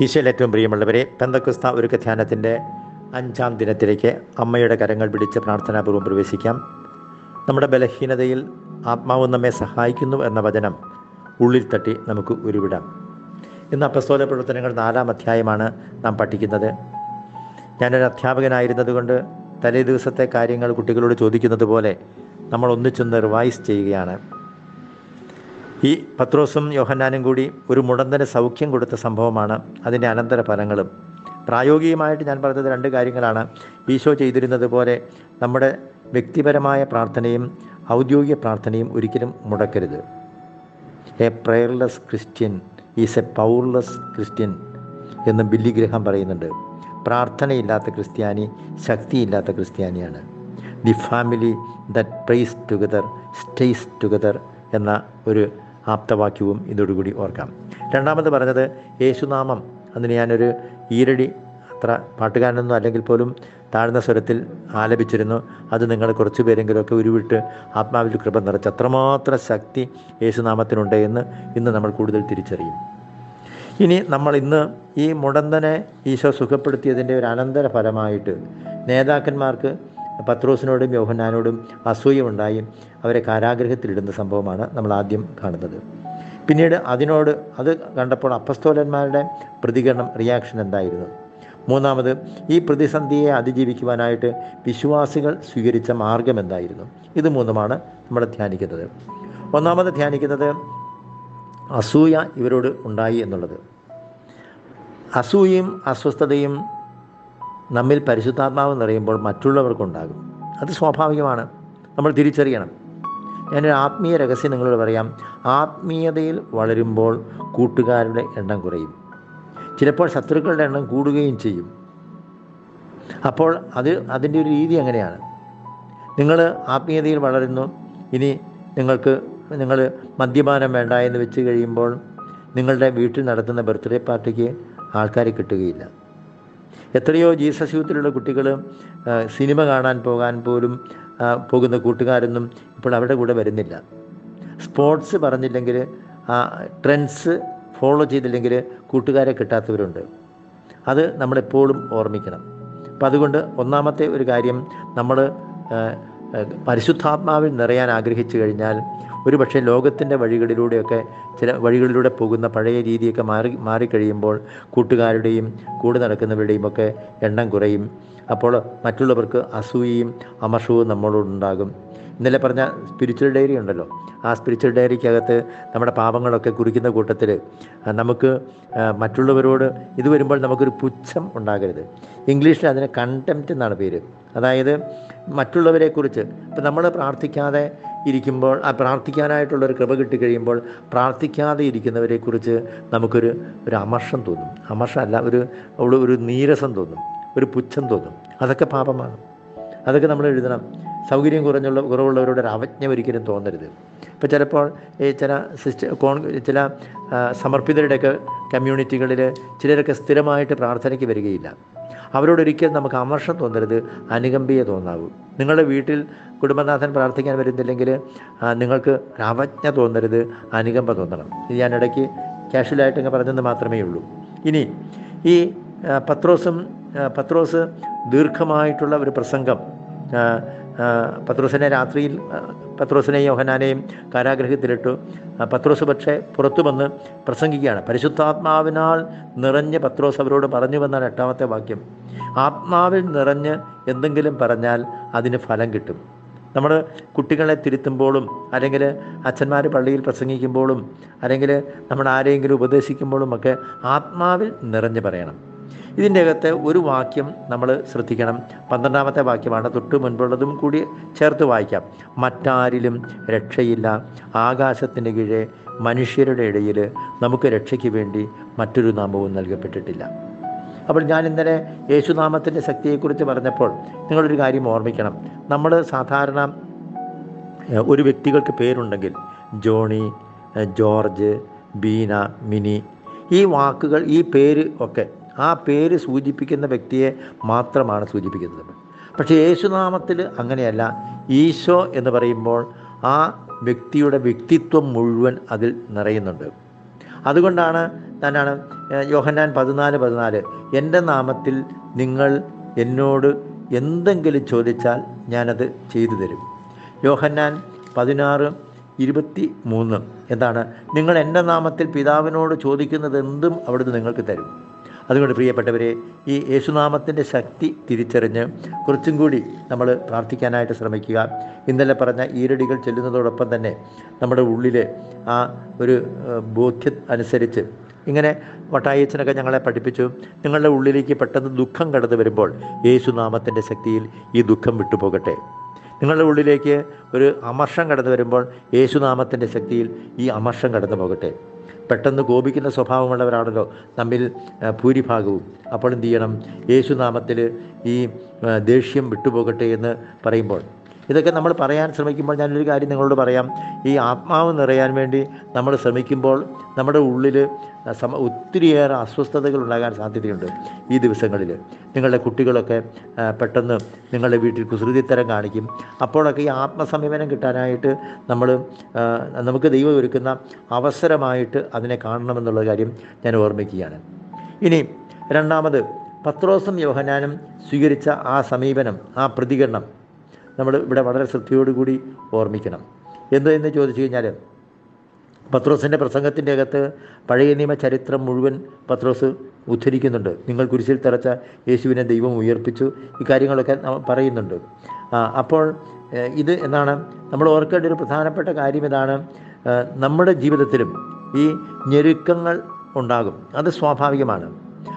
ഈശോയിൽ ഏറ്റവും പ്രിയമുള്ളവരെ പെന്തക്കുസ്ത ഒരു ധ്യാനത്തിന്റെ അഞ്ചാം ദിനത്തിലേക്ക് അമ്മയുടെ കരങ്ങൾ പിടിച്ച് പ്രാർത്ഥനാപൂർവം പ്രവേശിക്കാം. നമ്മുടെ ബലഹീനതയിൽ ആത്മാവ് നമ്മെ സഹായിക്കുന്നു എന്ന വചനം ഉള്ളിൽ തട്ടി നമുക്ക് ഉരുവിടാം. ഇന്ന് അപ്പസ്തോല പ്രവർത്തനങ്ങൾ നാലാം അധ്യായമാണ് നാം പഠിക്കുന്നത്. ഞാനൊരു അധ്യാപകനായിരുന്നതുകൊണ്ട് തലേ ദിവസത്തെ കാര്യങ്ങൾ കുട്ടികളോട് ചോദിക്കുന്നത് പോലെ നമ്മൾ ഒന്നിച്ചൊന്ന് റിവൈസ് ചെയ്യുകയാണ്. ഈ പത്രോസും യോഹന്നാനും കൂടി ഒരു മുടന്തന് സൗഖ്യം കൊടുത്ത സംഭവമാണ് അതിന്റെ അനന്തര ഫലങ്ങളും പ്രായോഗികമായിട്ട് ഞാൻ പറഞ്ഞത് രണ്ട് കാര്യങ്ങളാണ്. ഈശോ ചെയ്തിരുന്നത് പോലെ നമ്മുടെ വ്യക്തിപരമായ പ്രാർത്ഥനയും ഔദ്യോഗിക പ്രാർത്ഥനയും ഒരിക്കലും മുടക്കരുത്. A prayerless Christian is a powerless Christian എന്ന് ബില്ലി ഗ്രഹം പറയുന്നുണ്ട്. പ്രാർത്ഥനയില്ലാത്ത ക്രിസ്ത്യാനി ശക്തിയില്ലാത്ത ക്രിസ്ത്യാനിയാണ്. The family that prays together stays together എന്ന ഒരു ആപ്തവാക്യവും ഇതോടുകൂടി ഓർക്കാം. രണ്ടാമത് പറഞ്ഞത് യേശുനാമം. അതിന് ഞാനൊരു ഈരടി അത്ര പാട്ടുകാരനൊന്നും അല്ലെങ്കിൽ പോലും താഴ്ന്ന സ്വരത്തിൽ ആലപിച്ചിരുന്നു. അത് നിങ്ങൾ കുറച്ച് പേരെങ്കിലുമൊക്കെ ഉരുവിട്ട് ആത്മാവിൽ കൃപ നിറച്ച് അത്രമാത്രം ശക്തി യേശുനാമത്തിനുണ്ട് എന്ന് ഇന്ന് നമ്മൾ കൂടുതൽ തിരിച്ചറിയും. ഇനി നമ്മൾ ഇന്ന് ഈ മുടന്തനെ ഈശോ സുഖപ്പെടുത്തിയതിന്റെ ഒരു അനന്തര ഫലമായിട്ട് നേതാക്കന്മാർക്ക് പത്രോസിനോടും യോഹന്നാനോടും അസൂയമുണ്ടായി. അവരെ കാരാഗ്രഹത്തിലിടുന്ന സംഭവമാണ് നമ്മൾ ആദ്യം കാണുന്നത്. പിന്നീട് അതിനോട് അത് കണ്ടപ്പോൾ അപ്പസ്തോലന്മാരുടെ പ്രതികരണം റിയാക്ഷൻ എന്തായിരുന്നു? മൂന്നാമത് ഈ പ്രതിസന്ധിയെ അതിജീവിക്കുവാനായിട്ട് വിശ്വാസികൾ സ്വീകരിച്ച മാർഗം എന്തായിരുന്നു? ഇത് മൂന്നുമാണ് നമ്മൾ ധ്യാനിക്കുന്നത്. ഒന്നാമത് ധ്യാനിക്കുന്നത് അസൂയ ഇവരോട് ഉണ്ടായി എന്നുള്ളത്. അസൂയയും അസ്വസ്ഥതയും നമ്മിൽ പരിശുദ്ധാത്മാവ് നിറയുമ്പോൾ മറ്റുള്ളവർക്കുണ്ടാകും അത് സ്വാഭാവികമാണ്. നമ്മൾ തിരിച്ചറിയണം. ഞാനൊരു ആത്മീയ രഹസ്യം നിങ്ങളോട് പറയാം. ആത്മീയതയിൽ വളരുമ്പോൾ കൂട്ടുകാരുടെ എണ്ണം കുറയും. ചിലപ്പോൾ ശത്രുക്കളുടെ എണ്ണം കൂടുകയും ചെയ്യും. അപ്പോൾ അത് അതിന്റെ ഒരു രീതി അങ്ങനെയാണ്. നിങ്ങൾ ആത്മീയതയിൽ വളരുന്നു. ഇനി നിങ്ങൾക്ക് നിങ്ങൾ മദ്യപാനം വേണ്ട എന്ന് വെച്ച് കഴിയുമ്പോൾ നിങ്ങളുടെ വീട്ടിൽ നടത്തുന്ന ബർത്ത്ഡേ പാർട്ടിക്ക് ആൾക്കാർ കിട്ടുകയില്ല. എത്രയോ ജീസസ് യൂത്തിലുള്ള കുട്ടികൾ സിനിമ കാണാൻ പോകാൻ പോലും പോകുന്ന കൂട്ടുകാരൊന്നും ഇപ്പോൾ അവരുടെ കൂടെ വരുന്നില്ല. സ്പോർട്സ് പറഞ്ഞില്ലെങ്കിൽ ട്രെൻഡ്സ് ഫോളോ ചെയ്തില്ലെങ്കിൽ കൂട്ടുകാരെ കിട്ടാത്തവരുണ്ട്. അത് നമ്മളെപ്പോഴും ഓർമ്മിക്കണം. അപ്പം അതുകൊണ്ട് ഒന്നാമത്തെ ഒരു കാര്യം നമ്മൾ പരിശുദ്ധാത്മാവിൽ നിറയാൻ ആഗ്രഹിച്ചു കഴിഞ്ഞാൽ ഒരു പക്ഷേ ലോകത്തിന്റെ വഴികളിലൂടെയൊക്കെ ചില വഴികളിലൂടെ പോകുന്ന പഴയ രീതിയൊക്കെ മാറി മാറിക്കഴിയുമ്പോൾ കൂട്ടുകാരുടെയും കൂടെ നടക്കുന്നവരുടെയും ഒക്കെ എണ്ണം കുറയും. അപ്പോൾ മറ്റുള്ളവർക്ക് അസൂയയും അമർഷവും നമ്മളോടുണ്ടാകും. ഇന്നലെ പറഞ്ഞ സ്പിരിച്വൽ ഡയറി ഉണ്ടല്ലോ. ആ സ്പിരിച്വൽ ഡയറിക്കകത്ത് നമ്മുടെ പാപങ്ങളൊക്കെ കുറിക്കുന്ന കൂട്ടത്തിൽ നമുക്ക് മറ്റുള്ളവരോട് ഇത് വരുമ്പോൾ നമുക്കൊരു പുച്ഛം ഉണ്ടാകരുത്. ഇംഗ്ലീഷിൽ അതിന് കണ്ടംപ്റ്റ് എന്നാണ് പേര്. അതായത് മറ്റുള്ളവരെക്കുറിച്ച് ഇപ്പം നമ്മൾ പ്രാർത്ഥിക്കാതെ ഇരിക്കുമ്പോൾ ആ പ്രാർത്ഥിക്കാനായിട്ടുള്ളൊരു കൃപ കിട്ടിക്കഴിയുമ്പോൾ പ്രാർത്ഥിക്കാതെ ഇരിക്കുന്നവരെക്കുറിച്ച് നമുക്കൊരു ഒരു അമർഷം തോന്നും. അമർഷമല്ല ഒരു ഒരു നീരസം തോന്നും. ഒരു പുച്ഛം തോന്നും. അതൊക്കെ പാപമാണ്. അതൊക്കെ നമ്മൾ എഴുതണം. സൗകര്യം കുറഞ്ഞുള്ള കുറവുള്ളവരോട് ഒരു അവജ്ഞ ഒരിക്കലും തോന്നരുത്. ഇപ്പോൾ ചിലപ്പോൾ ഈ ചില സിസ്റ്റ കോൺ ചില സമർപ്പിതരുടെയൊക്കെ കമ്മ്യൂണിറ്റികളിൽ ചിലരൊക്കെ സ്ഥിരമായിട്ട് പ്രാർത്ഥനയ്ക്ക് വരികയില്ല. അവരോടൊരിക്കലും നമുക്ക് അമർഷം തോന്നരുത് അനുകമ്പയെ തോന്നാവൂ. നിങ്ങളുടെ വീട്ടിൽ കുടുംബനാഥൻ പ്രാർത്ഥിക്കാൻ വരുന്നില്ലെങ്കിൽ നിങ്ങൾക്ക് അവജ്ഞ തോന്നരുത് അനുകമ്പ തോന്നണം. ഇത് ഞാൻ ഇടയ്ക്ക് കാഷ്വലായിട്ട് ഇങ്ങനെ പറഞ്ഞെന്ന് മാത്രമേ ഉള്ളൂ. ഇനി ഈ പത്രോസും പത്രോസ് ദീർഘമായിട്ടുള്ള ഒരു പ്രസംഗം പത്രോസിനെ രാത്രിയിൽ പത്രോസിനെയും യോഹനാനെയും കാരാഗ്രഹത്തിലിട്ടു. പത്രോസ് പക്ഷേ പുറത്തു വന്ന് പ്രസംഗിക്കുകയാണ്. പരിശുദ്ധാത്മാവിനാൽ നിറഞ്ഞ് പത്രോസ് അവരോട് പറഞ്ഞു വന്നാണ് എട്ടാമത്തെ വാക്യം. ആത്മാവിൽ നിറഞ്ഞ് എന്തെങ്കിലും പറഞ്ഞാൽ അതിന് ഫലം കിട്ടും. നമ്മൾ കുട്ടികളെ തിരുത്തുമ്പോഴും അല്ലെങ്കിൽ അച്ഛന്മാർ പള്ളിയിൽ പ്രസംഗിക്കുമ്പോഴും അല്ലെങ്കിൽ നമ്മൾ ആരെങ്കിലും ഉപദേശിക്കുമ്പോഴും ഒക്കെ ആത്മാവിൽ നിറഞ്ഞ് പറയണം. ഇതിന്റെ അകത്ത് ഒരു വാക്യം നമ്മൾ ശ്രദ്ധിക്കണം. പന്ത്രണ്ടാമത്തെ വാക്യമാണ് തൊട്ട് മുൻപുള്ളതും കൂടി ചേർത്ത് വായിക്കാം. മറ്റാരിലും രക്ഷയില്ല. ആകാശത്തിന്റെ കീഴെ മനുഷ്യരുടെ ഇടയിൽ നമുക്ക് രക്ഷയ്ക്ക് വേണ്ടി മറ്റൊരു നാമവും നൽകപ്പെട്ടിട്ടില്ല. അപ്പോൾ ഞാൻ ഇന്നലെ യേശുനാമത്തിന്റെ ശക്തിയെക്കുറിച്ച് പറഞ്ഞപ്പോൾ നിങ്ങളൊരു കാര്യം ഓർമ്മിക്കണം. നമ്മൾ സാധാരണ ഒരു വ്യക്തികൾക്ക് പേരുണ്ടെങ്കിൽ ജോണി ജോർജ് ബീന മിനി ഈ വാക്കുകൾ ഈ പേര് ഒക്കെ ആ പേര് സൂചിപ്പിക്കുന്ന വ്യക്തിയെ മാത്രമാണ് സൂചിപ്പിക്കുന്നത്. പക്ഷേ യേശുനാമത്തിൽ അങ്ങനെയല്ല. ഈശോ എന്ന് പറയുമ്പോൾ ആ വ്യക്തിയുടെ വ്യക്തിത്വം മുഴുവൻ അതിൽ നിറയുന്നുണ്ട്. അതുകൊണ്ടാണ് തന്നാണ് യോഹന്നാൻ പതിനാല് പതിനാല് എന്റെ നാമത്തിൽ നിങ്ങൾ എന്നോട് എന്തെങ്കിലും ചോദിച്ചാൽ ഞാനത് ചെയ്തു തരും. യോഹന്നാൻ പതിനാറ് ഇരുപത്തി മൂന്ന് എന്താണ്? നിങ്ങൾ എന്റെ നാമത്തിൽ പിതാവിനോട് ചോദിക്കുന്നത് എന്തും അവിടുന്ന് നിങ്ങൾക്ക് തരും. അതുകൊണ്ട് പ്രിയപ്പെട്ടവരെ ഈ യേശുനാമത്തിന്റെ ശക്തി തിരിച്ചറിഞ്ഞ് കുറച്ചും കൂടി നമ്മൾ പ്രാർത്ഥിക്കാനായിട്ട് ശ്രമിക്കുക. ഇന്നലെ പറഞ്ഞ ഈരടികൾ ചെല്ലുന്നതോടൊപ്പം തന്നെ നമ്മുടെ ഉള്ളിലെ ആ ഒരു ബോധ്യ അനുസരിച്ച് ഇങ്ങനെ വട്ടായച്ചനൊക്കെ ഞങ്ങളെ പഠിപ്പിച്ചു. നിങ്ങളുടെ ഉള്ളിലേക്ക് പെട്ടെന്ന് ദുഃഖം കടന്നു വരുമ്പോൾ യേശുനാമത്തിന്റെ ശക്തിയിൽ ഈ ദുഃഖം വിട്ടുപോകട്ടെ. നിങ്ങളുടെ ഉള്ളിലേക്ക് ഒരു അമർഷം കടന്നു വരുമ്പോൾ യേശുനാമത്തിന്റെ ശക്തിയിൽ ഈ അമർഷം കടന്നു പോകട്ടെ. പെട്ടെന്ന് കോപിക്കുന്ന സ്വഭാവമുള്ളവരാണല്ലോ നമ്മിൽ ആ, ഭൂരിഭാഗവും. അപ്പോൾ എന്ത് ചെയ്യണം? യേശുനാമത്തിൽ ഈ ദേഷ്യം വിട്ടുപോകട്ടെ എന്ന് പറയുമ്പോൾ ഇതൊക്കെ നമ്മൾ പറയാൻ ശ്രമിക്കുമ്പോൾ ഞാനൊരു കാര്യം നിങ്ങളോട് പറയാം. ഈ ആത്മാവ് നിറയാൻ വേണ്ടി നമ്മൾ ശ്രമിക്കുമ്പോൾ നമ്മുടെ ഉള്ളിൽ സമ ഒത്തിരിയേറെ അസ്വസ്ഥതകൾ ഉണ്ടാകാൻ സാധ്യതയുണ്ട് ഈ ദിവസങ്ങളിൽ നിങ്ങളുടെ കുട്ടികളൊക്കെ പെട്ടെന്ന് നിങ്ങളുടെ വീട്ടിൽ കുസൃതിത്തരം കാണിക്കും. അപ്പോഴൊക്കെ ഈ ആത്മസമീപനം കിട്ടാനായിട്ട് നമ്മൾ നമുക്ക് ദൈവം ഒരുക്കുന്ന അവസരമായിട്ട് അതിനെ കാണണമെന്നുള്ള കാര്യം ഞാൻ ഓർമ്മിക്കുകയാണ്. ഇനി രണ്ടാമത് പത്രോസും യോഹനാനും സ്വീകരിച്ച ആ സമീപനം ആ പ്രതികരണം നമ്മൾ ഇവിടെ വളരെ ശ്രദ്ധയോടുകൂടി ഓർമ്മിക്കണം. എന്ത് എന്ന് ചോദിച്ചു കഴിഞ്ഞാൽ പത്രോസിന്റെ പ്രസംഗത്തിന്റെ അകത്ത് പഴയ നിയമ ചരിത്രം മുഴുവൻ പത്രോസ് ഉദ്ധരിക്കുന്നുണ്ട്. നിങ്ങൾ കുരിശിൽ തറച്ച യേശുവിനെ ദൈവം ഉയർപ്പിച്ചു ഈ കാര്യങ്ങളൊക്കെ ന- പറയുന്നുണ്ട്. അപ്പോൾ ഇത് എന്നാണ് നമ്മൾ ഓർക്കേണ്ട ഒരു പ്രധാനപ്പെട്ട കാര്യം ഇതാണ് നമ്മുടെ ജീവിതത്തിലും ഈ ഞെരുക്കങ്ങൾ ഉണ്ടാകും. അത് സ്വാഭാവികമാണ്.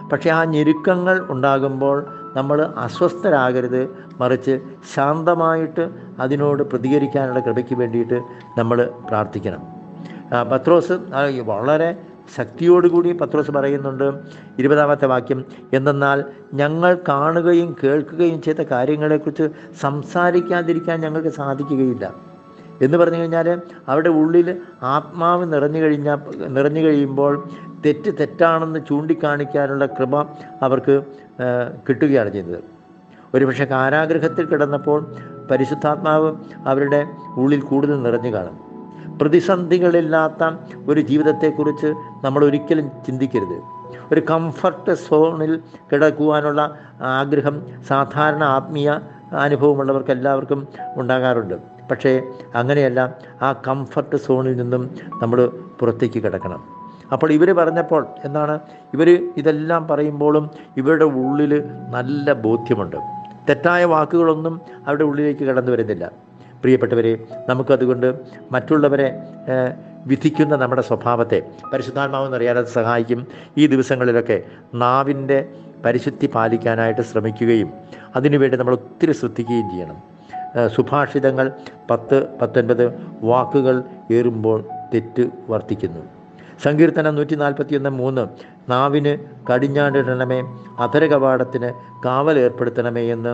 പക്ഷേ ആ ഞെരുക്കങ്ങൾ ഉണ്ടാകുമ്പോൾ നമ്മൾ അസ്വസ്ഥരാകരുത്. മറിച്ച് ശാന്തമായിട്ട് അതിനോട് പ്രതികരിക്കാനുള്ള കൃപയ്ക്ക് വേണ്ടിയിട്ട് നമ്മൾ പ്രാർത്ഥിക്കണം. പത്രോസ് വളരെ ശക്തിയോടുകൂടി പത്രോസ് പറയുന്നുണ്ട് ഇരുപതാമത്തെ വാക്യം. എന്തെന്നാൽ ഞങ്ങൾ കാണുകയും കേൾക്കുകയും ചെയ്ത കാര്യങ്ങളെക്കുറിച്ച് സംസാരിക്കാതിരിക്കാൻ ഞങ്ങൾക്ക് സാധിക്കുകയില്ല. എന്ന് പറഞ്ഞു കഴിഞ്ഞാൽ അവരുടെ ഉള്ളിൽ ആത്മാവ് നിറഞ്ഞു കഴിഞ്ഞാൽ നിറഞ്ഞു കഴിയുമ്പോൾ തെറ്റ് തെറ്റാണെന്ന് ചൂണ്ടിക്കാണിക്കാനുള്ള കൃപ അവർക്ക് കിട്ടുകയാണ് ചെയ്യുന്നത് ഒരുപക്ഷെ കാരാഗ്രഹത്തിൽ കിടന്നപ്പോൾ പരിശുദ്ധാത്മാവ് അവരുടെ ഉള്ളിൽ കൂടുതൽ നിറഞ്ഞു കാണും. പ്രതിസന്ധികളില്ലാത്ത ഒരു ജീവിതത്തെക്കുറിച്ച് നമ്മൾ ഒരിക്കലും ചിന്തിക്കരുത്. ഒരു കംഫർട്ട് സോണിൽ കിടക്കുവാനുള്ള ആഗ്രഹം സാധാരണ ആത്മീയ അനുഭവമുള്ളവർക്ക് എല്ലാവർക്കും ഉണ്ടാകാറുണ്ട്. പക്ഷേ അങ്ങനെയല്ല ആ കംഫർട്ട് സോണിൽ നിന്നും നമ്മൾ പുറത്തേക്ക് കിടക്കണം. അപ്പോൾ ഇവർ പറഞ്ഞപ്പോൾ എന്താണ്? ഇവർ ഇതെല്ലാം പറയുമ്പോഴും ഇവരുടെ ഉള്ളിൽ നല്ല ബോധ്യമുണ്ട്. തെറ്റായ വാക്കുകളൊന്നും അവരുടെ ഉള്ളിലേക്ക് കടന്നു വരുന്നില്ല. പ്രിയപ്പെട്ടവരെ നമുക്കതുകൊണ്ട് മറ്റുള്ളവരെ വിധിക്കുന്ന നമ്മുടെ സ്വഭാവത്തെ പരിശുദ്ധാത്മാവെന്ന് അറിയാതെ സഹായിക്കും. ഈ ദിവസങ്ങളിലൊക്കെ നാവിന്റെ പരിശുദ്ധി പാലിക്കാനായിട്ട് ശ്രമിക്കുകയും അതിനുവേണ്ടി നമ്മൾ ഒത്തിരി ശ്രദ്ധിക്കുകയും ചെയ്യണം. സുഭാഷിതങ്ങൾ പത്ത് പത്തൊൻപത് വാക്കുകൾ ഏറുമ്പോൾ തെറ്റ് വർദ്ധിക്കുന്നു സങ്കീർത്തനം നൂറ്റി നാൽപ്പത്തിയൊന്ന് മൂന്ന് നാവിന് കടിഞ്ഞാണ്ടിടണമേ അധരകവാടത്തിന് കാവൽ ഏർപ്പെടുത്തണമേ എന്ന്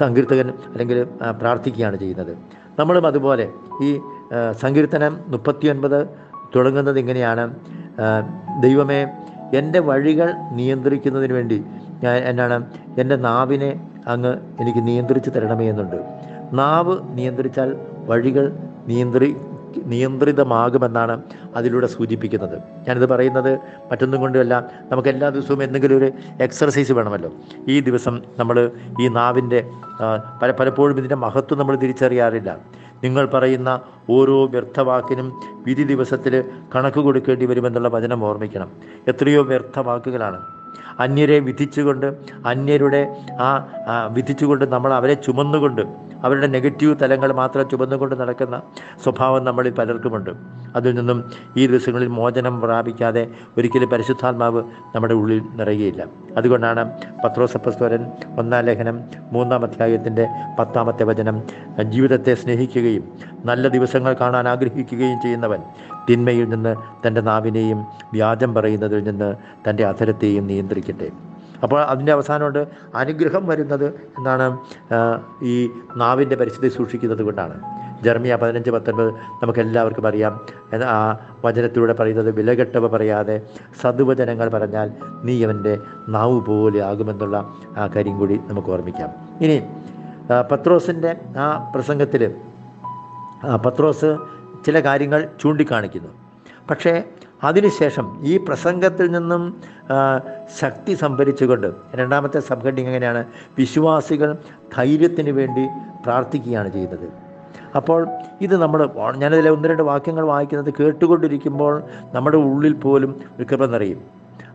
സങ്കീർത്തകൻ അല്ലെങ്കിൽ പ്രാർത്ഥിക്കുകയാണ് ചെയ്യുന്നത്. നമ്മളും അതുപോലെ ഈ സങ്കീർത്തനം മുപ്പത്തിയൊൻപത് തുടങ്ങുന്നത് ഇങ്ങനെയാണ് ദൈവമേ എന്റെ വഴികൾ നിയന്ത്രിക്കുന്നതിന് വേണ്ടി ഞാൻ എന്നാണ്? എന്റെ നാവിനെ അങ്ങ് എനിക്ക് നിയന്ത്രിച്ച് തരണമേ എന്നുണ്ട്. നാവ് നിയന്ത്രിച്ചാൽ വഴികൾ നിയന്ത്രി നിയന്ത്രിതമാകുമെന്നാണ് അതിലൂടെ സൂചിപ്പിക്കുന്നത്. ഞാനിത് പറയുന്നത് മറ്റൊന്നും കൊണ്ടുമല്ല. നമുക്ക് എല്ലാ ദിവസവും എന്തെങ്കിലും ഒരു എക്സർസൈസ് വേണമല്ലോ. ഈ ദിവസം നമ്മൾ ഈ നാവിന്റെ പല പലപ്പോഴും ഇതിന്റെ മഹത്വം നമ്മൾ തിരിച്ചറിയാറില്ല. നിങ്ങൾ പറയുന്ന ഓരോ വ്യർത്ഥവാക്കിനും വിധി ദിവസത്തിൽ കണക്ക് കൊടുക്കേണ്ടി വരുമെന്നുള്ള വചനം ഓർമ്മിക്കണം. എത്രയോ വ്യർത്ഥവാക്കുകളാണ്. അന്യരെ വിധിച്ചുകൊണ്ട് അന്യരുടെ ആ വിധിച്ചുകൊണ്ട് നമ്മൾ അവരെ ചുമന്നുകൊണ്ട് അവരുടെ നെഗറ്റീവ് തലങ്ങൾ മാത്രം ചുമന്നുകൊണ്ട് നടക്കുന്ന സ്വഭാവം നമ്മളിൽ പലർക്കുമുണ്ട്. അതിൽ നിന്നും ഈ ദിവസങ്ങളിൽ മോചനം പ്രാപിക്കാതെ ഒരിക്കലും പരിശുദ്ധാത്മാവ് നമ്മുടെ ഉള്ളിൽ നിറയുകയില്ല. അതുകൊണ്ടാണ് പത്രോസപ്പസ്വരൻ ഒന്നാം ലേഖനം മൂന്നാം അധ്യായത്തിന്റെ പത്താമത്തെ വചനം ജീവിതത്തെ സ്നേഹിക്കുകയും നല്ല ദിവസങ്ങൾ കാണാൻ ആഗ്രഹിക്കുകയും ചെയ്യുന്നവൻ തിന്മയിൽ നിന്ന് തന്റെ നാവിനെയും വ്യാജം പറയുന്നതിൽ നിന്ന് തന്റെ അധരത്തെയും നിയന്ത്രിക്കട്ടെ. അപ്പോൾ അതിന്റെ അവസാനമുണ്ട് അനുഗ്രഹം വരുന്നത് എന്നാണ് ഈ നാവിന്റെ പരിസ്ഥിതി സൂക്ഷിക്കുന്നത് കൊണ്ടാണ്. ജർമിയ പതിനഞ്ച് പത്തൊൻപത് നമുക്ക് എല്ലാവർക്കും അറിയാം. ആ വചനത്തിലൂടെ പറയുന്നത് വിലകെട്ടവ പറയാതെ സതുവചനങ്ങൾ പറഞ്ഞാൽ നീ അവന്റെ നാവ് പോലെ ആകുമെന്നുള്ള ആ കാര്യം കൂടി നമുക്ക് ഓർമ്മിക്കാം. ഇനി പത്രോസിന്റെ ആ പ്രസംഗത്തിൽ പത്രോസ് ചില കാര്യങ്ങൾ ചൂണ്ടിക്കാണിക്കുന്നു. പക്ഷേ അതിനുശേഷം ഈ പ്രസംഗത്തിൽ നിന്നും ശക്തി സംഭരിച്ചുകൊണ്ട് രണ്ടാമത്തെ സബ് എങ്ങനെയാണ്? വിശ്വാസികൾ ധൈര്യത്തിന് വേണ്ടി പ്രാർത്ഥിക്കുകയാണ് ചെയ്യുന്നത്. അപ്പോൾ ഇത് നമ്മൾ ഞാനതിലെ ഒന്ന് രണ്ട് വാക്യങ്ങൾ വായിക്കുന്നത് കേട്ടുകൊണ്ടിരിക്കുമ്പോൾ നമ്മുടെ ഉള്ളിൽ പോലും ഒരു കൃപ നിറയും.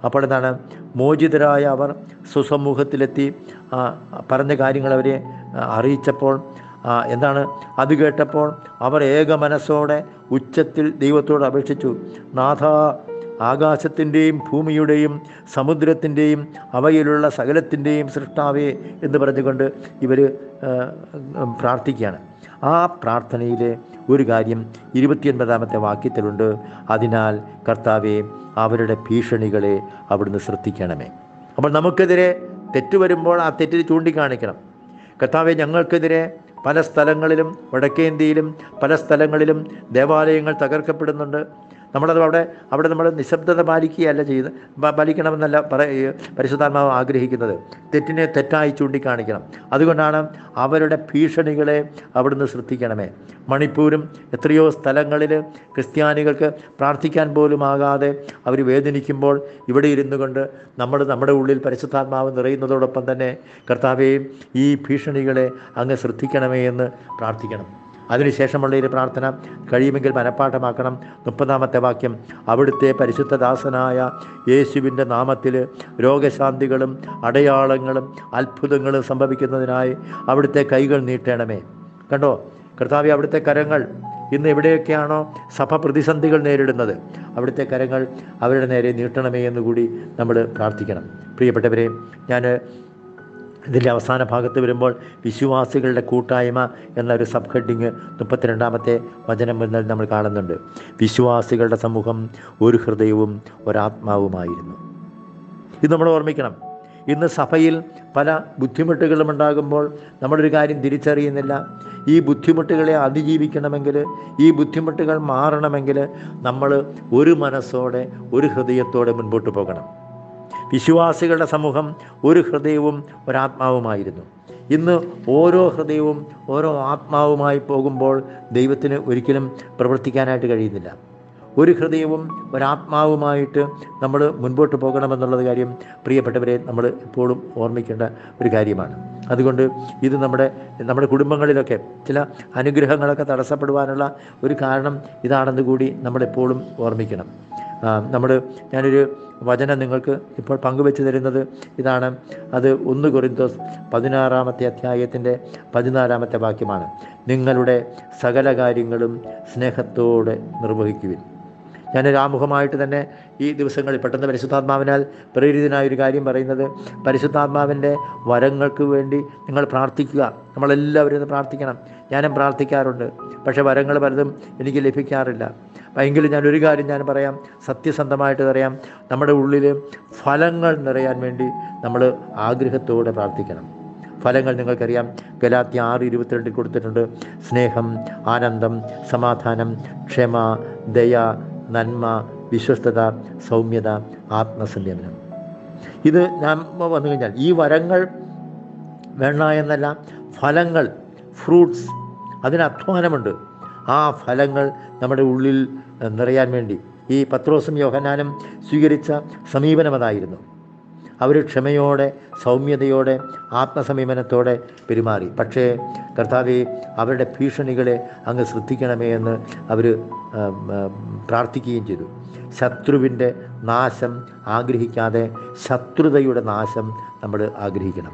അപ്പോൾ എന്താണ്? മോചിതരായ അവർ സുസമൂഹത്തിലെത്തി പറഞ്ഞ കാര്യങ്ങൾ അവരെ അറിയിച്ചപ്പോൾ എന്താണ്? അത് കേട്ടപ്പോൾ അവർ ഏക മനസ്സോടെ ഉച്ചത്തിൽ ദൈവത്തോട് അപേക്ഷിച്ചു. നാഥ ആകാശത്തിന്റെയും ഭൂമിയുടെയും സമുദ്രത്തിന്റെയും അവയിലുള്ള സകലത്തിന്റെയും സൃഷ്ടാവേ എന്ന് പറഞ്ഞുകൊണ്ട് ഇവർ പ്രാർത്ഥിക്കുകയാണ്. ആ പ്രാർത്ഥനയിലെ ഒരു കാര്യം ഇരുപത്തിയൊൻപതാമത്തെ വാക്യത്തിലുണ്ട്. അതിനാൽ കർത്താവെ അവരുടെ ഭീഷണികളെ അവിടുന്ന് ശ്രദ്ധിക്കണമേ. അപ്പോൾ നമുക്കെതിരെ തെറ്റ് വരുമ്പോൾ ആ തെറ്റിൽ ചൂണ്ടിക്കാണിക്കണം. കർത്താവെ ഞങ്ങൾക്കെതിരെ പല സ്ഥലങ്ങളിലും വടക്കേ ഇന്ത്യയിലും പല സ്ഥലങ്ങളിലും ദേവാലയങ്ങൾ തകർക്കപ്പെടുന്നുണ്ട്. നമ്മളത് അവിടെ അവിടെ നമ്മൾ നിശബ്ദത പാലിക്കുകയല്ല ചെയ്യുന്നത്. പാലിക്കണമെന്നല്ല പറ പരിശുദ്ധാത്മാവ് ആഗ്രഹിക്കുന്നത്. തെറ്റിനെ തെറ്റായി ചൂണ്ടിക്കാണിക്കണം. അതുകൊണ്ടാണ് അവരുടെ ഭീഷണികളെ അവിടുന്ന് ശ്രദ്ധിക്കണമേ. മണിപ്പൂരും എത്രയോ സ്ഥലങ്ങളിൽ ക്രിസ്ത്യാനികൾക്ക് പ്രാർത്ഥിക്കാൻ പോലും ആകാതെ അവർ വേദനിക്കുമ്പോൾ ഇവിടെ ഇരുന്നു കൊണ്ട് നമ്മൾ നമ്മുടെ ഉള്ളിൽ പരിശുദ്ധാത്മാവ് നിറയുന്നതോടൊപ്പം തന്നെ കർത്താവെയും ഈ ഭീഷണികളെ അങ്ങ് ശ്രദ്ധിക്കണമേ എന്ന് പ്രാർത്ഥിക്കണം. അതിനുശേഷമുള്ള ഒരു പ്രാർത്ഥന കഴിയുമെങ്കിൽ മനഃപ്പാഠമാക്കണം. മുപ്പതാമത്തെ വാക്യം അവിടുത്തെ പരിശുദ്ധദാസനായ യേശുവിന്റെ നാമത്തിൽ രോഗശാന്തികളും അടയാളങ്ങളും അത്ഭുതങ്ങളും സംഭവിക്കുന്നതിനായി അവിടുത്തെ കൈകൾ നീട്ടണമേ. കണ്ടോ? കർത്താവ് അവിടുത്തെ കരങ്ങൾ ഇന്ന് എവിടെയൊക്കെയാണോ സഭ പ്രതിസന്ധികൾ നേരിടുന്നത് അവിടുത്തെ കരങ്ങൾ അവരുടെ നേരെ നീട്ടണമേ എന്നുകൂടി നമ്മൾ പ്രാർത്ഥിക്കണം. പ്രിയപ്പെട്ടവരെ ഞാൻ ഇതിന്റെ അവസാന ഭാഗത്ത് വരുമ്പോൾ വിശ്വാസികളുടെ കൂട്ടായ്മ എന്നൊരു സബ് ഹെഡിങ് മുപ്പത്തിരണ്ടാമത്തെ വചനം മുതൽ നമ്മൾ കാണുന്നുണ്ട്. വിശ്വാസികളുടെ സമൂഹം ഒരു ഹൃദയവും ഒരാത്മാവുമായിരുന്നു. ഇത് നമ്മൾ ഓർമ്മിക്കണം. ഇന്ന് സഭയിൽ പല ബുദ്ധിമുട്ടുകളും ഉണ്ടാകുമ്പോൾ നമ്മളൊരു കാര്യം തിരിച്ചറിയുന്നില്ല. ഈ ബുദ്ധിമുട്ടുകളെ അതിജീവിക്കണമെങ്കിൽ ഈ ബുദ്ധിമുട്ടുകൾ മാറണമെങ്കിൽ നമ്മൾ ഒരു മനസ്സോടെ ഒരു ഹൃദയത്തോടെ മുൻപോട്ട് പോകണം. വിശ്വാസികളുടെ സമൂഹം ഒരു ഹൃദയവും ഒരാത്മാവുമായിരുന്നു. ഇന്ന് ഓരോ ഹൃദയവും ഓരോ ആത്മാവുമായി പോകുമ്പോൾ ദൈവത്തിന് ഒരിക്കലും പ്രവർത്തിക്കാനായിട്ട് കഴിയുന്നില്ല. ഒരു ഹൃദയവും ഒരാത്മാവുമായിട്ട് നമ്മൾ മുൻപോട്ട് പോകണമെന്നുള്ളത് കാര്യം പ്രിയപ്പെട്ടവരെ നമ്മൾ എപ്പോഴും ഓർമ്മിക്കേണ്ട ഒരു കാര്യമാണ്. അതുകൊണ്ട് ഇത് നമ്മുടെ നമ്മുടെ കുടുംബങ്ങളിലൊക്കെ ചില അനുഗ്രഹങ്ങളൊക്കെ തടസ്സപ്പെടുവാനുള്ള ഒരു കാരണം ഇതാണെന്ന് കൂടി നമ്മളെപ്പോഴും ഓർമ്മിക്കണം. നമ്മൾ ഞാനൊരു വചനം നിങ്ങൾക്ക് ഇപ്പോൾ പങ്കുവെച്ച് തരുന്നത് ഇതാണ്. അത് ഒന്ന് കുറിന്തോസ് പതിനാറാമത്തെ അധ്യായത്തിന്റെ പതിനാലാമത്തെ വാക്യമാണ്. നിങ്ങളുടെ സകല കാര്യങ്ങളും സ്നേഹത്തോടെ നിർവഹിക്കുവിൻ. ഞാൻ രാമുഖമായിട്ട് തന്നെ ഈ ദിവസങ്ങളിൽ പെട്ടെന്ന് പരിശുദ്ധാത്മാവിനാൽ പ്രേരിതനായ ഒരു കാര്യം പറയുന്നത്. പരിശുദ്ധാത്മാവിന്റെ വരങ്ങൾക്ക് വേണ്ടി നിങ്ങൾ പ്രാർത്ഥിക്കുക. നമ്മളെല്ലാവരും പ്രാർത്ഥിക്കണം. ഞാനും പ്രാർത്ഥിക്കാറുണ്ട്. പക്ഷേ വരങ്ങൾ പലതും എനിക്ക് ലഭിക്കാറില്ല. എങ്കിലും ഞാൻ ഒരു കാര്യം ഞാൻ പറയാം. സത്യസന്ധമായിട്ട് പറയാം. നമ്മുടെ ഉള്ളിൽ ഫലങ്ങൾ നിറയാൻ വേണ്ടി നമ്മൾ ആഗ്രഹത്തോടെ പ്രാർത്ഥിക്കണം. ഫലങ്ങൾ നിങ്ങൾക്കറിയാം. ഗലാത്തി ആറ് ഇരുപത്തിരണ്ടിൽ കൊടുത്തിട്ടുണ്ട്. സ്നേഹം ആനന്ദം സമാധാനം ക്ഷമ ദയ നന്മ വിശ്വസ്തത സൗമ്യത ആത്മസംയമനം. ഇത് ഞാൻ വന്നു കഴിഞ്ഞാൽ ഈ വരങ്ങൾ വേണ്ട എന്നല്ല ഫലങ്ങൾ ഫ്രൂട്ട്സ് അതിന് അധ്വാനമുണ്ട്. ആ ഫലങ്ങൾ നമ്മുടെ ഉള്ളിൽ നിറയാൻ വേണ്ടി ഈ പത്രോസും യോഹനാനും സ്വീകരിച്ച സമീപനം അതായിരുന്നു അവർ ക്ഷമയോടെ സൗമ്യതയോടെ ആത്മസമീപനത്തോടെ പെരുമാറി. പക്ഷേ കർത്താവെ അവരുടെ ഭീഷണികളെ അങ്ങ് ശ്രദ്ധിക്കണമേ എന്ന് അവർ പ്രാർത്ഥിക്കുകയും ചെയ്തു. ശത്രുവിന്റെ നാശം ആഗ്രഹിക്കാതെ ശത്രുതയുടെ നാശം നമ്മൾ ആഗ്രഹിക്കണം.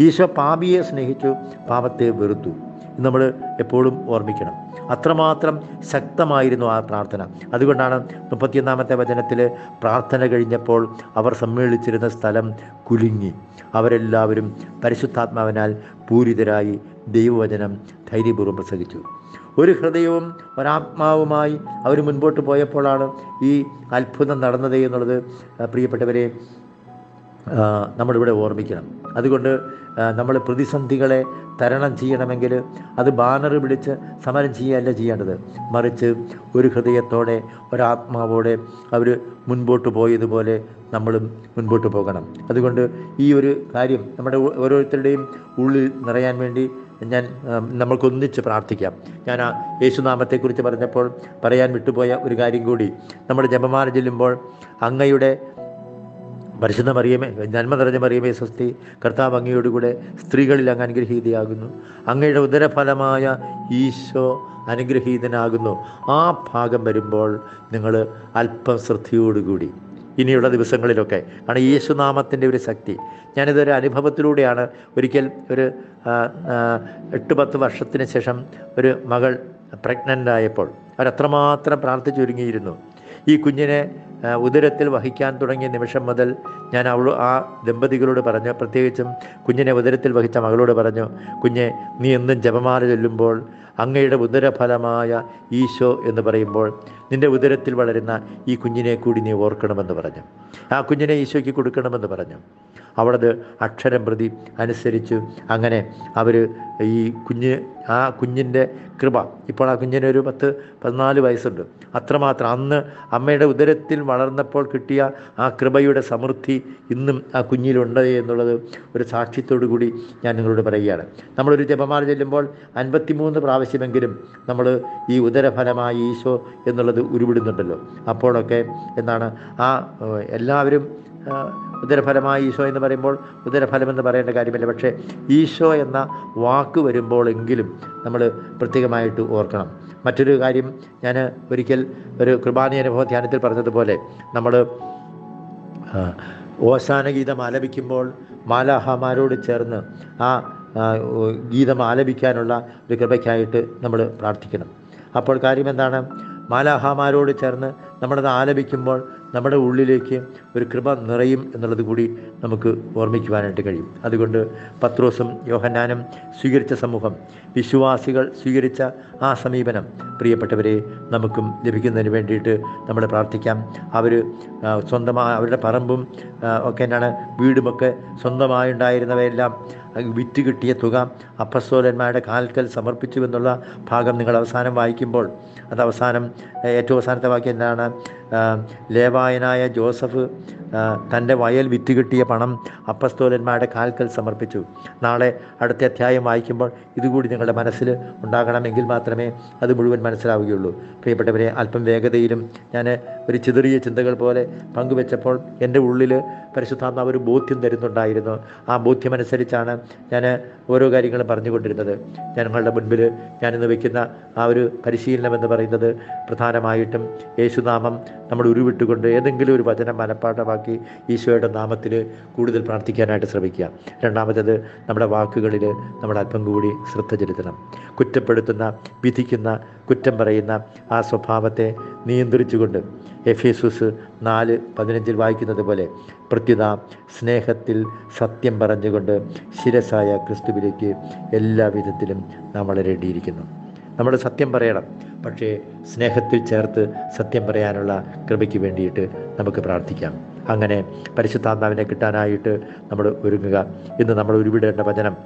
ഈശോ പാപിയെ സ്നേഹിച്ചു പാപത്തെ വെറുത്തു. നമ്മൾ എപ്പോഴും ഓർമ്മിക്കണം. അത്രമാത്രം ശക്തമായിരുന്നു ആ പ്രാർത്ഥന. അതുകൊണ്ടാണ് മുപ്പത്തിയൊന്നാമത്തെ വചനത്തിൽ പ്രാർത്ഥന കഴിഞ്ഞപ്പോൾ അവർ സമ്മേളിച്ചിരുന്ന സ്ഥലം കുലുങ്ങി. അവരെല്ലാവരും പരിശുദ്ധാത്മാവിനാൽ പൂരിതരായി ദൈവവചനം ധൈര്യപൂർവം പ്രസംഗിച്ചു. ഒരു ഹൃദയവും ഒരാത്മാവുമായി അവർ മുൻപോട്ട് പോയപ്പോഴാണ് ഈ അത്ഭുതം നടന്നത് എന്നുള്ളത് പ്രിയപ്പെട്ടവരെ നമ്മളിവിടെ ഓർമ്മിക്കണം. അതുകൊണ്ട് നമ്മൾ പ്രതിസന്ധികളെ തരണം ചെയ്യണമെങ്കിൽ അത് ബാനർ പിടിച്ച് സമരം ചെയ്യുകയല്ല ചെയ്യേണ്ടത്. മറിച്ച് ഒരു ഹൃദയത്തോടെ ഒരാത്മാവോടെ അവർ മുൻപോട്ട് പോയതുപോലെ നമ്മളും മുൻപോട്ട് പോകണം. അതുകൊണ്ട് ഈ ഒരു കാര്യം നമ്മുടെ ഓരോരുത്തരുടെയും ഉള്ളിൽ നിറയാൻ വേണ്ടി ഞാൻ നമ്മൾക്കൊന്നിച്ച് പ്രാർത്ഥിക്കാം. ഞാൻ ആ യേശുനാമത്തെക്കുറിച്ച് പറഞ്ഞപ്പോൾ പറയാൻ വിട്ടുപോയ ഒരു കാര്യം കൂടി. നമ്മുടെ ജപമാല ചെല്ലുമ്പോൾ അങ്ങയുടെ പരിശുദ്ധ മറിയമേ ജന്മ നിറഞ്ഞ മറിയമേ സ്വസ്തി കർത്താവ് അങ്ങയോടുകൂടെ സ്ത്രീകളിൽ അങ്ങ് അനുഗ്രഹീതയാകുന്നു. അങ്ങയുടെ ഉദരഫലമായ ഈശോ അനുഗ്രഹീതനാകുന്നു. ആ ഭാഗം വരുമ്പോൾ നിങ്ങൾ അല്പം ശ്രദ്ധയോടുകൂടി. ഇനിയുള്ള ദിവസങ്ങളിലൊക്കെ കാരണം യേശുനാമത്തിന്റെ ഒരു ശക്തി. ഞാനിതൊരു അനുഭവത്തിലൂടെയാണ് ഒരിക്കൽ ഒരു എട്ട് പത്ത് വർഷത്തിന് ശേഷം ഒരു മകൾ പ്രഗ്നന്റ് ആയപ്പോൾ. അവരത്രമാത്രം പ്രാർത്ഥിച്ചൊരുങ്ങിയിരുന്നു. ഈ കുഞ്ഞിനെ ഉദരത്തിൽ വഹിക്കാൻ തുടങ്ങിയ നിമിഷം മുതൽ ഞാൻ അവൾ ആ ദമ്പതികളോട് പറഞ്ഞു. പ്രത്യേകിച്ചും കുഞ്ഞിനെ ഉദരത്തിൽ വഹിച്ച മകളോട് പറഞ്ഞു കുഞ്ഞെ നീ എന്നും ജപമാല ചൊല്ലുമ്പോൾ അങ്ങയുടെ ഉദരഫലമായ ഈശോ എന്ന് പറയുമ്പോൾ നിന്റെ ഉദരത്തിൽ വളരുന്ന ഈ കുഞ്ഞിനെ കൂടി നീ ഓർക്കണമെന്ന് പറഞ്ഞു. ആ കുഞ്ഞിനെ ഈശോയ്ക്ക് കൊടുക്കണമെന്ന് പറഞ്ഞു. അവളത് അക്ഷരം പ്രതി അനുസരിച്ചു അങ്ങനെ അവർ ഈ കുഞ്ഞ് ആ കുഞ്ഞിന്റെ കൃപ. ഇപ്പോൾ ആ കുഞ്ഞിന് ഒരു പത്ത് പതിനാല് വയസ്സുണ്ട്. അത്രമാത്രം അന്ന് അമ്മയുടെ ഉദരത്തിൽ വളർന്നപ്പോൾ കിട്ടിയ ആ കൃപയുടെ സമൃദ്ധി ഇന്നും ആ കുഞ്ഞിലുണ്ട് എന്നുള്ളത് ഒരു സാക്ഷ്യത്തോടു കൂടി ഞാൻ നിങ്ങളോട് പറയുകയാണ്. നമ്മളൊരു ജപമാല ചെല്ലുമ്പോൾ അൻപത്തിമൂന്ന് പ്രാവശ്യമെങ്കിലും നമ്മൾ ഈ ഉദരഫലമായ ഈശോ എന്നുള്ളത് ഉരുവിടുന്നുണ്ടല്ലോ. അപ്പോഴൊക്കെ എന്താണ്? ആ എല്ലാവരും ഉദരഫലമായി ഈശോ എന്ന് പറയുമ്പോൾ ഉദരഫലമെന്ന് പറയേണ്ട കാര്യമില്ല. പക്ഷേ ഈശോ എന്ന വാക്ക് വരുമ്പോഴെങ്കിലും നമ്മൾ പ്രത്യേകമായിട്ട് ഓർക്കണം. മറ്റൊരു കാര്യം ഞാൻ ഒരിക്കൽ ഒരു കൃപാനി അനുഭവ ധ്യാനത്തിൽ പറഞ്ഞതുപോലെ നമ്മൾ ഓശാന ഗീതം ആലപിക്കുമ്പോൾ മാലാഹമാരോട് ചേർന്ന് ആ ഗീതം ആലപിക്കാനുള്ള ഒരു കൃപയ്ക്കായിട്ട് നമ്മൾ പ്രാർത്ഥിക്കണം. അപ്പോൾ കാര്യം എന്താണ്? മാലാഹാമാരോട് ചേർന്ന് നമ്മളത് ആലപിക്കുമ്പോൾ നമ്മുടെ ഉള്ളിലേക്ക് ഒരു കൃപ നിറയും എന്നുള്ളത് കൂടി നമുക്ക് ഓർമ്മിക്കുവാനായിട്ട് കഴിയും. അതുകൊണ്ട് പത്രോസും യോഹന്നാനും സ്വീകരിച്ച സമൂഹം വിശ്വാസികൾ സ്വീകരിച്ച ആ സമീപനം പ്രിയപ്പെട്ടവരെ നമുക്കും ലഭിക്കുന്നതിന് വേണ്ടിയിട്ട് നമ്മൾ പ്രാർത്ഥിക്കാം. അവർ സ്വന്തമായ അവരുടെ പറമ്പും ഒക്കെ എന്നാണ് വീടുമൊക്കെ സ്വന്തമായി ഉണ്ടായിരുന്നവയെല്ലാം വിറ്റ് കിട്ടിയ തുക അപ്പസ്തോലന്മാരുടെ കാൽക്കൽ സമർപ്പിച്ചു എന്നുള്ള ഭാഗം നിങ്ങൾ അവസാനം വായിക്കുമ്പോൾ അത് അവസാനം ഏറ്റവും അവസാനത്തെ വാക്യം എന്താണ് ലേവായനായ ജോസഫ് തന്റെ വയൽ വിറ്റ് കിട്ടിയ പണം അപ്പസ്തോലന്മാരുടെ കാൽക്കൽ സമർപ്പിച്ചു. നാളെ അടുത്ത അധ്യായം വായിക്കുമ്പോൾ ഇതുകൂടി നിങ്ങളുടെ മനസ്സിൽ ഉണ്ടാകണമെങ്കിൽ മാത്രമേ അത് മുഴുവൻ മനസ്സിലാവുകയുള്ളൂ. പ്രിയപ്പെട്ടവരെ അല്പം വേഗതയിലും ഞാൻ ഒരു ചിതറിയ ചിന്തകൾ പോലെ പങ്കുവെച്ചപ്പോൾ എന്റെ ഉള്ളിൽ പരിശുദ്ധാത്മാവ് ഒരു ബോധ്യം തരുന്നുണ്ടായിരുന്നു. ആ ബോധ്യമനുസരിച്ചാണ് ഞാൻ ഓരോ കാര്യങ്ങളും പറഞ്ഞുകൊണ്ടിരുന്നത്. ഞങ്ങളുടെ മുൻപിൽ ഞാനിന്ന് വയ്ക്കുന്ന ആ ഒരു പരിശീലനം എന്ന് പറയുന്നത് പ്രധാനമായിട്ടും യേശുനാമം നമ്മൾ ഉരുവിട്ടുകൊണ്ട് ഏതെങ്കിലും ഒരു വചനം മനഃപ്പാഠമാക്കി ഈശോയുടെ നാമത്തിൽ കൂടുതൽ പ്രാർത്ഥിക്കാനായിട്ട് ശ്രമിക്കുക. രണ്ടാമത്തേത് നമ്മുടെ വാക്കുകളിൽ നമ്മുടെ അല്പം കൂടി ശ്രദ്ധ ചെലുത്തണം. കുറ്റപ്പെടുത്തുന്ന വിധിക്കുന്ന കുറ്റം പറയുന്ന ആ സ്വഭാവത്തെ നിയന്ത്രിച്ചുകൊണ്ട് എഫേസുസ് നാല് പതിനഞ്ചിൽ വായിക്കുന്നത് പോലെ പ്രത്യുത സ്നേഹത്തിൽ സത്യം പറഞ്ഞുകൊണ്ട് ശിരസായ ക്രിസ്തുവിലേക്ക് എല്ലാ വിധത്തിലും നാം വളരേണ്ടിയിരിക്കുന്നു. നമ്മൾ സത്യം പറയണം പക്ഷേ സ്നേഹത്തിൽ ചേർത്ത് സത്യം പറയാനുള്ള കൃപയ്ക്ക് വേണ്ടിയിട്ട് നമുക്ക് പ്രാർത്ഥിക്കാം. അങ്ങനെ പരിശുദ്ധാത്മാവിനെ കിട്ടാനായിട്ട് നമ്മൾ ഒരുങ്ങുക. ഇന്ന് നമ്മൾ ഉരുവിടേണ്ട വചനം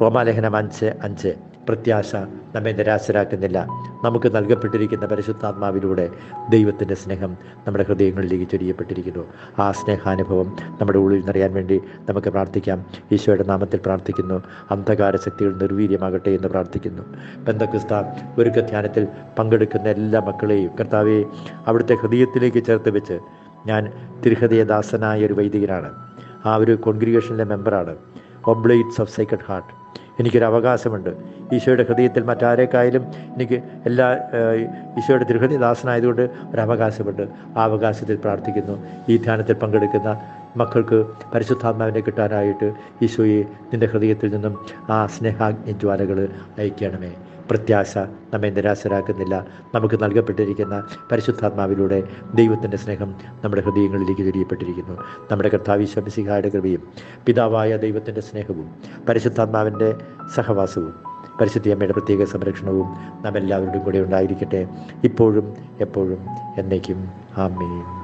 റോമാലേഖനം അഞ്ച് അഞ്ച്. പ്രത്യാശ നമ്മെ നിരാശരാക്കുന്നില്ല. നമുക്ക് നൽകപ്പെട്ടിരിക്കുന്ന പരിശുദ്ധാത്മാവിലൂടെ ദൈവത്തിന്റെ സ്നേഹം നമ്മുടെ ഹൃദയങ്ങളിലേക്ക് ചൊരിയപ്പെട്ടിരിക്കുന്നു. ആ സ്നേഹാനുഭവം നമ്മുടെ ഉള്ളിൽ നിറയാൻ വേണ്ടി നമുക്ക് പ്രാർത്ഥിക്കാം. ഈശോയുടെ നാമത്തിൽ പ്രാർത്ഥിക്കുന്നു. അന്ധകാര ശക്തികൾ നിർവീര്യമാകട്ടെ എന്ന് പ്രാർത്ഥിക്കുന്നു. ബന്ധക്രിസ്ത ഒരുക്ക ധ്യാനത്തിൽ പങ്കെടുക്കുന്ന എല്ലാ മക്കളെയും കർത്താവെ അവിടുത്തെ ഹൃദയത്തിലേക്ക് ചേർത്ത് വെച്ച് ഞാൻ തിരുഹൃദയദാസനായ ഒരു വൈദികനാണ്. ആ ഒരു കോൺഗ്രിഗേഷനിലെ മെമ്പറാണ്. ഒബ്ലേറ്റ്സ് ഓഫ് സൈക്കഡ് ഹാർട്ട് എനിക്കൊരു അവകാശമുണ്ട്. ഈശോയുടെ ഹൃദയത്തിൽ മറ്റാരേക്കായാലും എനിക്ക് എല്ലാ ഈശോയുടെ തിരുഹൃദയദാസനായതുകൊണ്ട് ഒരു അവകാശമുണ്ട് ആ അവകാശത്തിൽ പ്രാർത്ഥിക്കുന്നു. ഈ ധ്യാനത്തിൽ പങ്കെടുക്കുന്ന മക്കൾക്ക് പരിശുദ്ധാത്മാവിനെ കിട്ടാനായിട്ട് ഈശോയെ നിന്റെ ഹൃദയത്തിൽ നിന്നും ആ സ്നേഹാഗ്നി ജ്വാലകൾ അയക്കണമേ. പ്രത്യാശ നമ്മെ നിരാശരാക്കുന്നില്ല. നമുക്ക് നൽകപ്പെട്ടിരിക്കുന്ന പരിശുദ്ധാത്മാവിലൂടെ ദൈവത്തിന്റെ സ്നേഹം നമ്മുടെ ഹൃദയങ്ങളിലേക്ക് തിരിയപ്പെട്ടിരിക്കുന്നു. നമ്മുടെ കർത്താവിശ്വസിഹായുടെ കൃപയും പിതാവായ ദൈവത്തിന്റെ സ്നേഹവും പരിശുദ്ധാത്മാവിന്റെ സഹവാസവും പരിശുദ്ധി അമ്മയുടെ പ്രത്യേക സംരക്ഷണവും നമ്മെല്ലാവരുടെയും കൂടെ ഉണ്ടായിരിക്കട്ടെ. ഇപ്പോഴും എപ്പോഴും എന്നേക്കും. ആമേൻ.